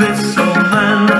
this old man.